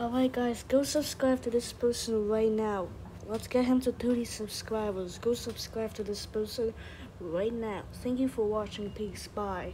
Alright guys, go subscribe to this person right now. Let's get him to 30 subscribers. Go subscribe to this person right now. Thank you for watching. Peace. Bye.